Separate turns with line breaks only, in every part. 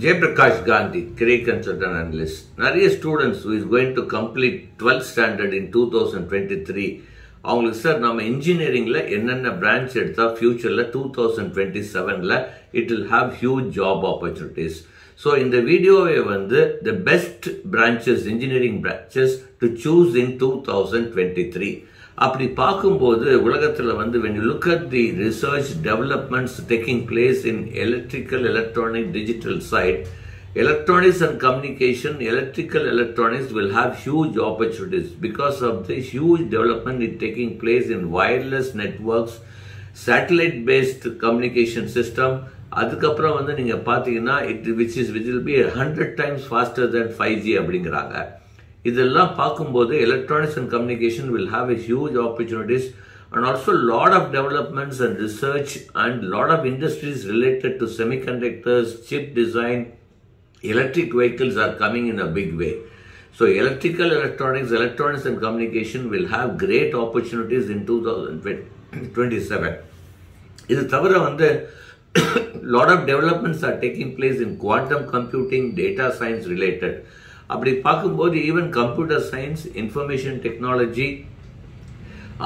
Jayaprakash Gandhi great consultant analyst. நிறைய students is going to complete twelfth standard in two thousand twenty three அவங்களுக்கு sir நம்ம இன்ஜினியரிங்கில் என்னென்ன branch எடுத்தால் ஃபியூச்சரில் டூ தௌசண்ட் டுவெண்ட்டி செவனில் it will have huge job opportunities so இந்த வீடியோவை வந்து the best branches engineering branches to choose in two thousand twenty three அப்படி பார்க்கும்போது உலகத்தில் வந்து when you look at the research developments taking place in electrical electronic digital side electronics and communication electrical electronics will have huge opportunities because of the huge development in taking place in wireless networks satellite based communication system அதுக்கப்புறம் வந்து நீங்க பாத்தீங்கன்னா it which is which will be hundred times faster than five G அப்படிங்கிறாங்க இதெல்லாம் பார்க்கும்போது electronics and communication will have a huge opportunities and also lot of developments and research and lot of industries related to semiconductors chip design electric vehicles are coming in a big way. So electrical electronics, electronics and communication will have great opportunities in 2027. இது தவிர வந்து lot of developments are taking place in quantum computing, data science related. அப்படி பார்க்கும்போது even computer science information technology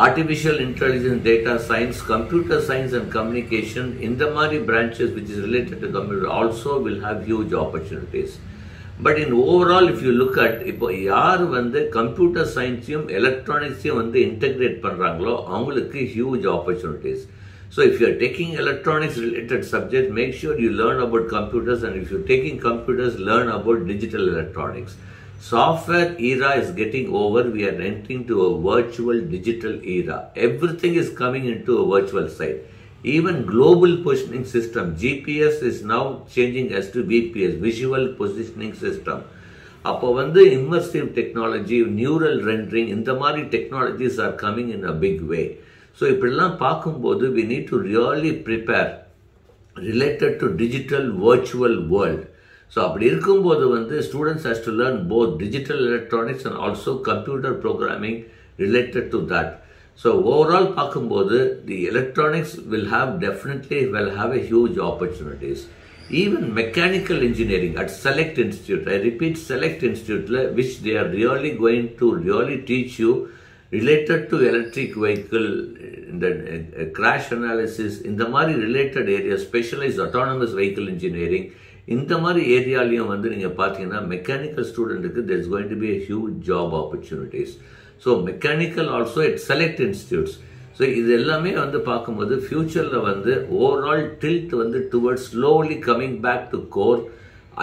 artificial intelligence data science computer science and communication இந்த மாதிரி branches which is related to computer also will have huge opportunities but in overall if you look at இப்போ யார் வந்து computer சயின்ஸையும் எலக்ட்ரானிக்ஸையும் வந்து integrate பண்ணுறாங்களோ அவங்களுக்கு huge opportunities So if you are taking electronics related subject, make sure you learn about computers and if you're taking computers, learn about digital electronics. Software era is getting over. We are entering to a virtual digital era. Everything is coming into a virtual side. Even global positioning system, GPS is now changing as to VPS, visual positioning system. அப்போ வந்து immersive technology neural rendering இந்த மாதிரி technologies are coming in a big way so இப்படிலாம் பார்க்கும்போது we need to really prepare related to digital virtual world so அப்படி இருக்கும்போது வந்து students has to learn both digital electronics and also computer programming related to that so overall பார்க்கும்போது the electronics will have definitely will have a huge opportunities even mechanical engineering at select institute I repeat select இன்ஸ்டியூட்டில் which they are really going to really teach you related to electric vehicle இந்த crash analysis இந்த மாதிரி related area specialise autonomous vehicle engineering இந்த மாதிரி ஏரியாலையும் வந்து நீங்கள் பார்த்தீங்கன்னா மெக்கானிக்கல் ஸ்டூடெண்ட்டுக்கு there is going to be huge job opportunities so mechanical also it select institutes so இது எல்லாமே வந்து பார்க்கும்போது ஃபியூச்சரில் வந்து ஓவரால் டில்ட் வந்து towards slowly coming back to core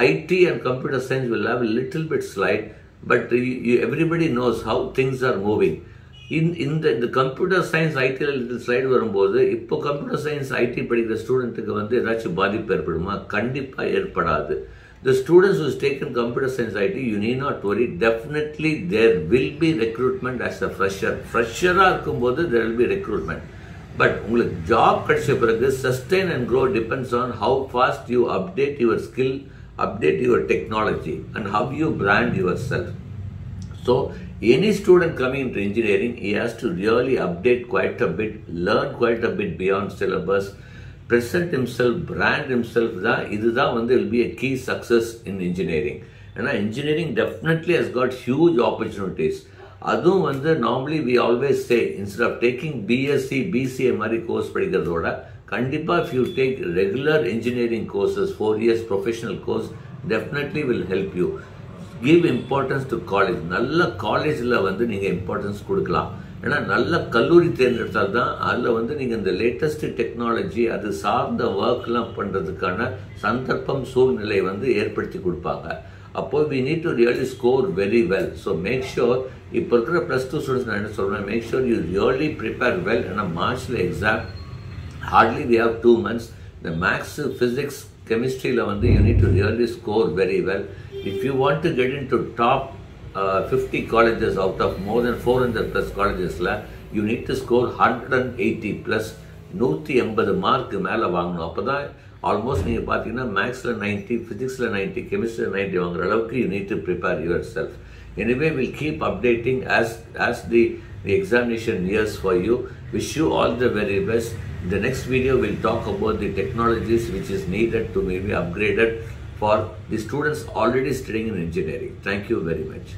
IT and computer science will have little bit slight but everybody knows how things are moving இந்த இந்த computer science ஐடியில் ஸ்லைடு வரும்போது இப்போ கம்ப்யூட்டர் சயின்ஸ் ஐடி படிக்கிற ஸ்டூடெண்ட்டுக்கு வந்து ஏதாச்சும் பாதிப்பு ஏற்படுமா கண்டிப்பாக ஏற்படாது the students who's taken computer science IT, you need not worry. Definitely there will be recruitment as a fresher. ஃப்ரெஷராக இருக்கும்போது there will be recruitment but உங்களுக்கு ஜாப் கிடைச்ச பிறகு sustain and grow depends on how fast you update your skill update your technology and how you brand yourself so any student coming into engineering, he has to really update quite a bit, learn quite a bit beyond syllabus, present himself, brand himself தான் இதுதான் வந்து will be a key success in engineering. ஏன்னா engineering definitely has got huge opportunities. அதுவும் வந்து normally we always say instead of taking BSc BCA மாதிரி course படிக்கிறதோட கண்டிப்பாக if you take regular engineering courses four years professional course definitely will help you give importance to college நல்ல காலேஜில் வந்து நீங்கள் importance கொடுக்கலாம். ஏன்னா நல்ல கல்லூரி தேர்ந்தெடுத்தால் தான் அதில் வந்து நீங்கள் இந்த லேட்டஸ்ட் டெக்னாலஜி அது சார்ந்த ஒர்க்லாம் பண்ணுறதுக்கான சந்தர்ப்பம் சூழ்நிலை வந்து ஏற்படுத்தி கொடுப்பாங்க. அப்போது we need to really score very well so make sure இப்போ இருக்கிற ப்ளஸ் டூ ஸ்டூடெண்ட்ஸ் நான் என்ன சொல்கிறேன் make sure you really prepare well ஏன்னா மார்ச்சில் exam hardly we have two months இந்த மேக்ஸு ஃபிசிக்ஸ் கெமிஸ்ட்ரியில் வந்து you need to really score very well if If you want to get into top uh, 50 colleges out of more than 400 plus collegesல you need to eighty plus நூற்றி எண்பது mark மேலே வாங்கணும் அப்போ தான் ஆல்மோஸ்ட் நீங்கள் பார்த்தீங்கன்னா மேக்ஸில் நைன்ட்டி ஃபிசிக்ஸில் நைன்ட்டி கெமிஸ்ட்ரியில் நைன்ட்டி வாங்குற அளவுக்கு you need to prepare yourself anyway will keep updating as as the the examination years for you wish you all the very best இந்த next video will talk about the technologies which is needed to maybe upgraded for the students already studying in engineering. Thank you very much.